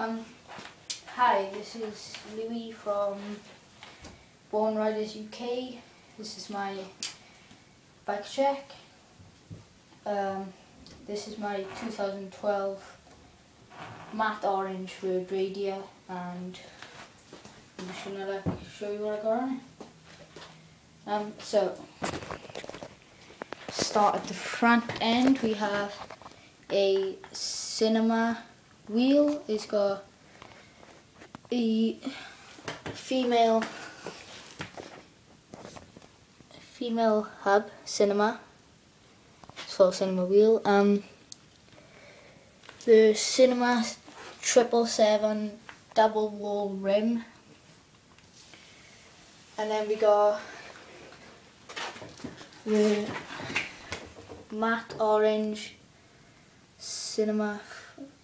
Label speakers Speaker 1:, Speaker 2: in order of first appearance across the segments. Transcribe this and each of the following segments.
Speaker 1: Um, hi, this is Louie from Born Riders UK. This is my bike check. Um, this is my 2012 matte orange road Radia and I'm just gonna like show you what I got on it. Um, so start at the front end we have a cinema wheel. It's got a female female hub cinema. Called cinema wheel. Um, the cinema triple seven double wall rim, and then we got the matte orange cinema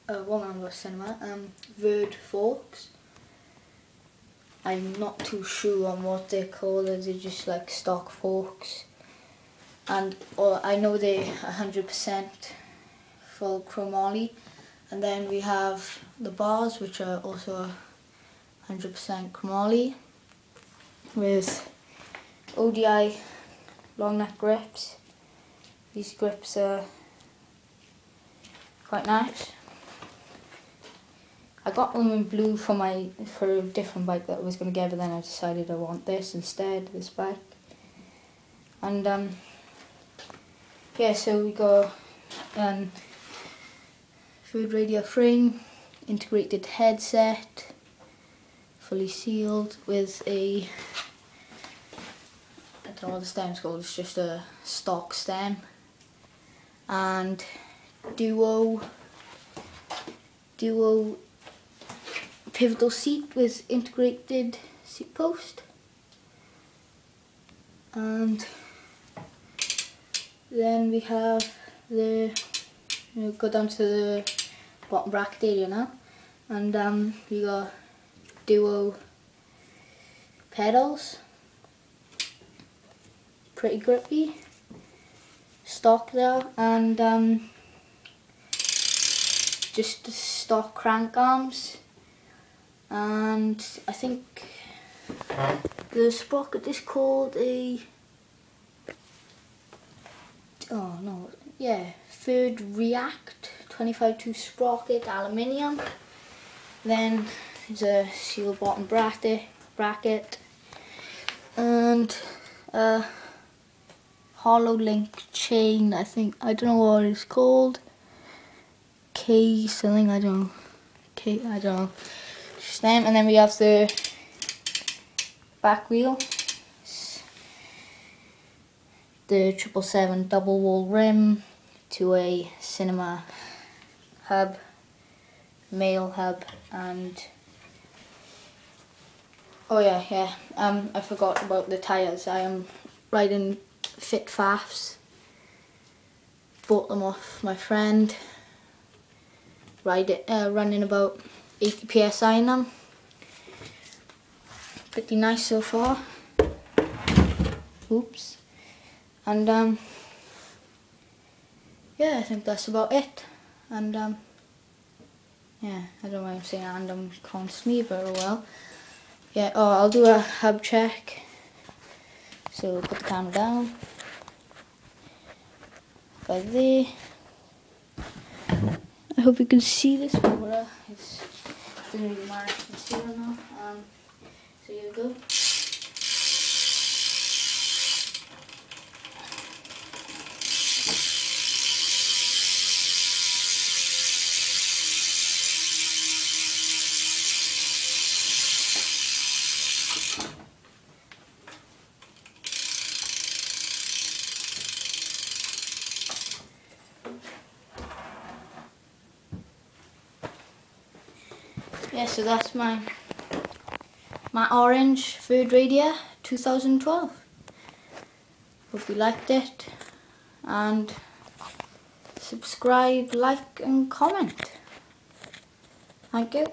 Speaker 1: uh, one member cinema um Verde forks. I'm not too sure on what they're called they're just like stock forks. And or I know they're 100% full chromoly and then we have the bars which are also 100% chromoly with ODI long neck grips. These grips are quite nice. I got them in blue for my for a different bike that I was going to get, but then I decided I want this instead, this bike. And um, yeah, so we got um, Verde Radia frame, integrated headset, fully sealed with a I don't know what the stem's called, it's just a stock stem and duo duo pivotal seat with integrated seat post. And then we have the you know, go down to the bottom bracket area now. And um, we got duo pedals. Pretty grippy. Stock there. And um, just stock crank arms and I think the sprocket is called a oh no yeah third React 25 sprocket aluminium. Then there's a seal bottom bracket bracket. And a hollow link chain I think I don't know what it's called. K something I don't know. K I don't know them and then we have the back wheel the triple seven double wall rim to a cinema hub male hub and oh yeah yeah um I forgot about the tires I am riding fit FAFs. Bought them off my friend. Ride it, uh, running about 80 psi in them. Pretty nice so far. Oops. And um, yeah, I think that's about it. And um, yeah, I don't know why I'm saying and I'm constantly, but oh well. Yeah, oh, I'll do a hub check. So put the camera down. By there. I hope you can see this camera. It's you see it. Um, so we go. Yeah, so that's my my orange Verde Radia 2012. Hope you liked it and subscribe, like and comment. Thank you.